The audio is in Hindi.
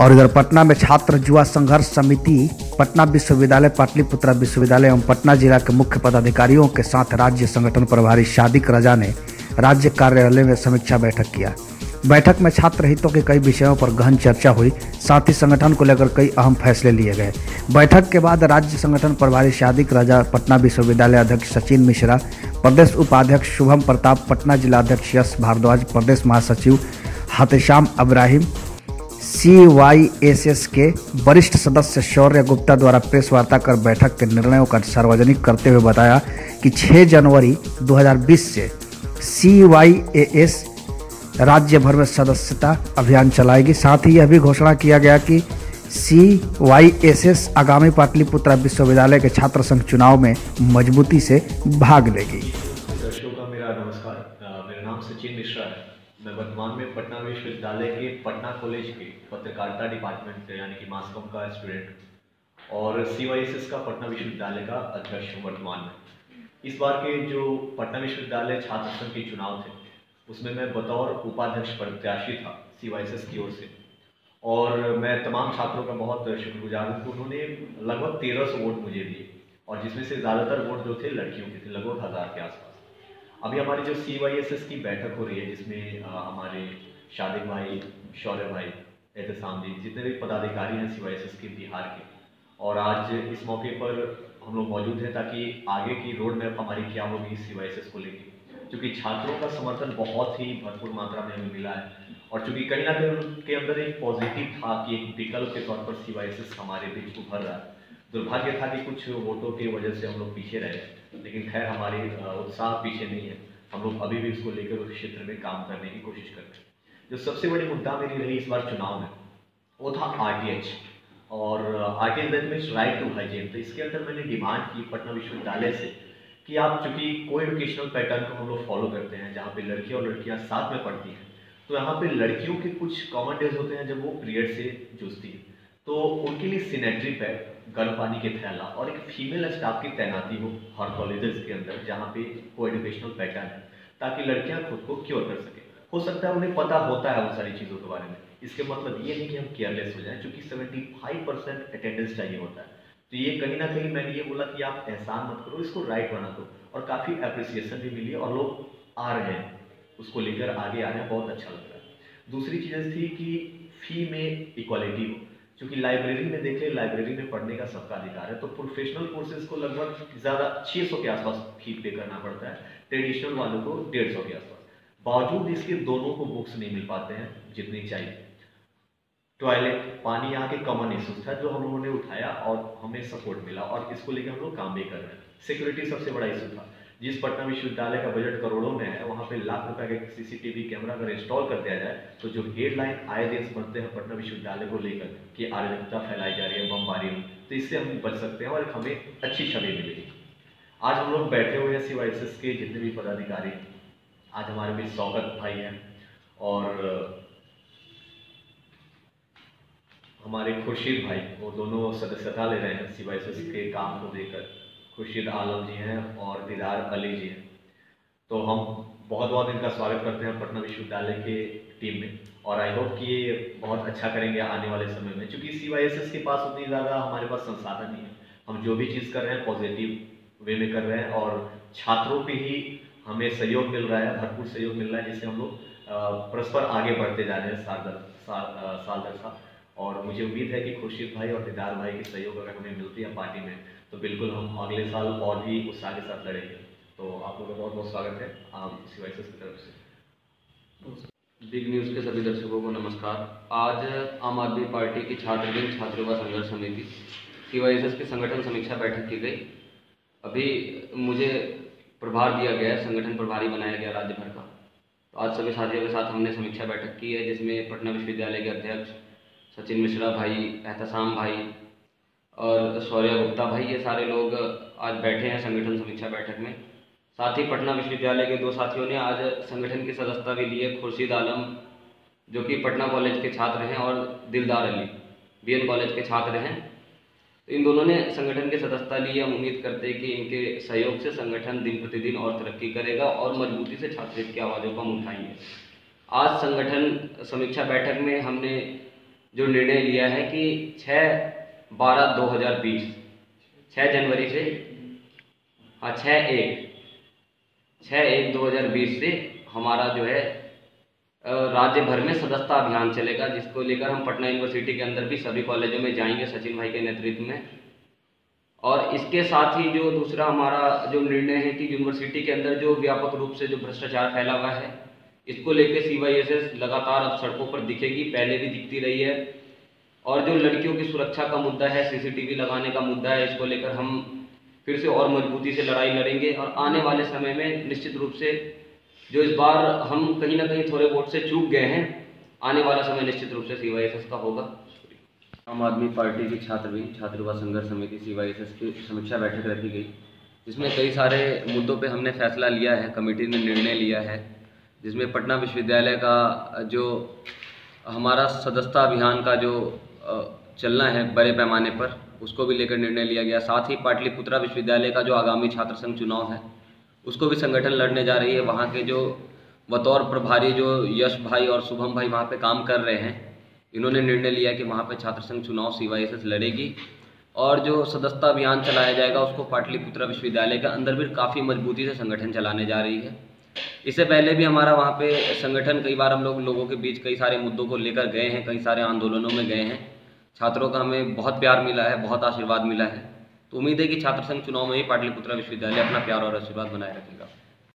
और इधर पटना में छात्र युवा संघर्ष समिति, पटना विश्वविद्यालय, पाटलिपुत्रा विश्वविद्यालय एवं पटना जिला के मुख्य पदाधिकारियों के साथ राज्य संगठन प्रभारी शादिक रजा ने राज्य कार्यालय में समीक्षा बैठक किया। बैठक में छात्र हितों के कई विषयों पर गहन चर्चा हुई, साथ ही संगठन को लेकर कई अहम फैसले लिए गए। बैठक के बाद राज्य संगठन प्रभारी शादिक राजा, पटना विश्वविद्यालय अध्यक्ष सचिन मिश्रा, प्रदेश उपाध्यक्ष शुभम प्रताप, पटना जिलाध्यक्ष यश भारद्वाज, प्रदेश महासचिव हतेशाम अब्राहिम एस के वरिष्ठ सदस्य शौर्य गुप्ता द्वारा प्रेस वार्ता कर बैठक के निर्णयों का सार्वजनिक करते हुए बताया कि 6 जनवरी 2020 से एस राज्य भर में सदस्यता अभियान चलाएगी। साथ ही यह भी घोषणा किया गया कि सी वाई एस एस आगामी पाटलिपुत्रा विश्वविद्यालय के छात्र संघ चुनाव में मजबूती से भाग लेगी। वर्तमान में पटना विश्वविद्यालय के पटना कॉलेज के पत्रकारिता डिपार्टमेंट से, यानी कि मास का स्टूडेंट और सी का पटना विश्वविद्यालय का अध्यक्ष हूँ वर्तमान में। इस बार के जो पटना विश्वविद्यालय छात्र संघ के चुनाव थे, उसमें मैं बतौर उपाध्यक्ष प्रत्याशी था सी की ओर से। और मैं तमाम छात्रों का बहुत शुक्रगुजार हूँ उन्होंने लगभग तेरह सौ वोट मुझे दिए और जिसमें से ज़्यादातर वोट जो थे, लड़कियों के थे, लगभग हज़ार के आसपास। अभी हमारी जो सी वाई एस एस की बैठक हो रही है, जिसमें हमारे शादिक भाई, शौर्य भाई, एहतसाम जी, जितने भी पदाधिकारी हैं सी वाई एस एस के, बिहार के, और आज इस मौके पर हम लोग मौजूद हैं ताकि आगे की रोड मैप हमारी क्या होगी सी वाई एस एस को लेकर क्योंकि छात्रों का समर्थन बहुत ही भरपूर मात्रा में हमें मिला है, और चूँकि कहीं ना कहीं उनके अंदर एक पॉजिटिव था कि एक विकल्प के तौर पर सी वाई एस एस हमारे बीच उभर रहा है। दुर्भाग्य था कि कुछ वोटों की वजह से हम लोग पीछे रहे। लेकिन खैर, हमारी उत्साह पीछे नहीं है। हम लोग अभी भी इसको लेकर उस क्षेत्र में काम करने की कोशिश करते हैं। जो सबसे बड़ी मुद्दा मेरी रही इस बार चुनाव में, वो था आर और R T H means right to hygiene. तो इसके अंदर मैंने डिमांड की पटना विश्वविद्यालय से कि आप चूँकि को एजुकेशनल पैटर्न को हम लोग फॉलो करते हैं, जहाँ पे लड़कियाँ और लड़कियाँ साथ में पढ़ती हैं तो यहाँ पे लड़कियों के कुछ कॉमन डेज़ होते हैं जब वो पीरियड से जूझती है। तो उनके लिए सिनेट्री पैड गर्म पानी के थैला और एक फीमेल स्टाफ की तैनाती हो हर कॉलेजेस के अंदर जहाँ पे को एजुकेशनल पैटर्न है, ताकि लड़कियाँ खुद को क्योर कर सके। हो सकता है उन्हें पता होता है उन सारी चीज़ों के बारे में। इसके मतलब ये नहीं कि हम केयरलेस हो जाएँ क्योंकि 75 परसेंट अटेंडेंस चाहिए होता है। तो ये कहीं ना कहीं मैंने ये बोला कि आप एहसान मत करो, इसको राइट बना दो। और काफ़ी अप्रिसिएशन भी मिली और लोग आ रहे हैं। उसको लेकर आगे आ रहे हैं बहुत अच्छा लग रहा है। दूसरी चीज़ थी कि फ़ी में इक्वालिटी हो। क्योंकि लाइब्रेरी में देख लाइब्रेरी में पढ़ने का सबका अधिकार है तो प्रोफेशनल कोर्सेज को लगभग ज़्यादा 600 के आसपास फ़ी पे करना पड़ता है ट्रेडिशनल वालों को डेढ़ सौ के आसपास। बावजूद इसके दोनों को बुक्स नहीं मिल पाते हैं, जितनी चाहिए। टॉयलेट पानी यहाँ के कॉमन इशूज था, जो हम लोगों ने उठाया और हमें सपोर्ट मिला और इसको लेकर हम लोग काम भी कर रहे हैं। सिक्योरिटी सबसे बड़ा इशू था। जिस पटना विश्वविद्यालय का बजट करोड़ों में है, वहाँ पे लाख रुपए का सीसीटीवी कैमरा अगर इंस्टॉल कर दिया जाए तो जो हेडलाइन आए दिन बनते हैं पटना विश्वविद्यालय को लेकर कि अराजकता फैलाई जा रही है बमबारी तो इससे हम बच सकते हैं और हमें अच्छी छवि मिलेगी। आज हम लोग बैठे हुए हैं सी के जितने भी पदाधिकारी, आज हमारे बीच सौगत भाई हैं और, हमारे खुर्शीद भाई, वो दोनों सदस्यता ले रहे हैं सी के काम को लेकर। खुर्शीद आलम जी हैं और दीदार अली जी हैं। तो हम बहुत बहुत इनका स्वागत करते हैं पटना विश्वविद्यालय के टीम में और आई होप कि ये बहुत अच्छा करेंगे आने वाले समय में, क्योंकि सीवाईएसएस के पास उतनी ज़्यादा हमारे पास संसाधन नहीं है। हम जो भी चीज़ कर रहे हैं पॉजिटिव वे में कर रहे हैं और छात्रों पे ही हमें सहयोग मिल रहा है, भरपूर सहयोग मिल रहा है, जिससे हम लोग परस्पर आगे बढ़ते जा रहे हैं साल दर साल दर साल। और मुझे उम्मीद है कि खुर्शीद भाई और दीदार भाई की सहयोग अगर हमें मिलती है पार्टी में तो बिल्कुल हम अगले साल और भी उत्साह के साथ लड़ेंगे। तो आप लोगों का बहुत बहुत स्वागत है आप सी की तरफ़ से। बिग न्यूज़ के सभी दर्शकों को नमस्कार। आज आम आदमी पार्टी की छात्र दिन छात्र युवा संघर्ष समिति सीवाईएसएस की संगठन समीक्षा बैठक की गई। अभी मुझे प्रभार दिया गया है, संगठन प्रभारी बनाया गया राज्य भर का। तो आज सभी साथियों के साथ हमने समीक्षा बैठक की है, जिसमें पटना विश्वविद्यालय के अध्यक्ष सचिन मिश्रा भाई, एहतसाम भाई और शौर्य गुप्ता भाई, ये सारे लोग आज बैठे हैं संगठन समीक्षा बैठक में। साथ ही पटना विश्वविद्यालय के दो साथियों ने आज संगठन की सदस्यता भी ली है, खुर्शीद आलम, जो कि पटना कॉलेज के छात्र हैं, और दिलदार अली, बीएन कॉलेज के छात्र हैं। तो इन दोनों ने संगठन की सदस्यता ली है। हम उम्मीद करते हैं कि इनके सहयोग से संगठन दिन प्रतिदिन और तरक्की करेगा और मजबूती से छात्रित की आवाज़ों को हम उठाएँगे। आज संगठन समीक्षा बैठक में हमने जो निर्णय लिया है कि छः बारह दो हज़ार बीस। छः जनवरी से हाँ छः एक। छः एक दो हज़ार बीस से हमारा जो है राज्य भर में सदस्यता अभियान चलेगा, जिसको लेकर हम पटना यूनिवर्सिटी के अंदर भी सभी कॉलेजों में जाएँगे सचिन भाई के नेतृत्व में। और इसके साथ ही जो दूसरा हमारा जो निर्णय है कि यूनिवर्सिटी के अंदर जो व्यापक रूप से जो भ्रष्टाचार फैला हुआ है, इसको लेकर सी लगातार अब सड़कों पर दिखेगी, पहले भी दिखती रही है। और जो लड़कियों की सुरक्षा का मुद्दा है, सीसीटीवी लगाने का मुद्दा है, इसको लेकर हम फिर से और मजबूती से लड़ाई लड़ेंगे और आने वाले समय में निश्चित रूप से जो इस बार हम कहीं ना कहीं थोड़े वोट से चूक गए हैं, आने वाला समय निश्चित रूप से सीवाईएसएस का होगा। आम आदमी पार्टी की छात्र विंग छात्र संघर्ष समिति सीवाईएसएस की समीक्षा बैठक रखी गई, जिसमें कई सारे मुद्दों पे हमने फैसला लिया है, कमेटी ने निर्णय लिया है, जिसमें पटना विश्वविद्यालय का जो हमारा सदस्यता अभियान का जो चलना है बड़े पैमाने पर, उसको भी लेकर निर्णय लिया गया। साथ ही पाटलिपुत्रा विश्वविद्यालय का जो आगामी छात्र संघ चुनाव है, उसको भी संगठन लड़ने जा रही है। वहाँ के जो बतौर प्रभारी जो यश भाई और शुभम भाई वहाँ पे काम कर रहे हैं, इन्होंने निर्णय लिया कि वहाँ पे छात्र संघ चुनाव सी लड़ेगी और जो सदस्यता अभियान चलाया जाएगा, उसको पाटलिपुत्रा विश्वविद्यालय के अंदर भी काफ़ी मजबूती से संगठन चलाने जा रही है। इससे पहले भी हमारा वहाँ पे संगठन, कई बार हम लोग, लोगों के बीच कई सारे मुद्दों को लेकर गए हैं, कई सारे आंदोलनों में गए हैं। छात्रों का हमें बहुत प्यार मिला है, बहुत आशीर्वाद मिला है। तो उम्मीद है कि छात्र संघ चुनाव में ही पाटलिपुत्रा विश्वविद्यालय अपना प्यार और आशीर्वाद बनाए रखेगा।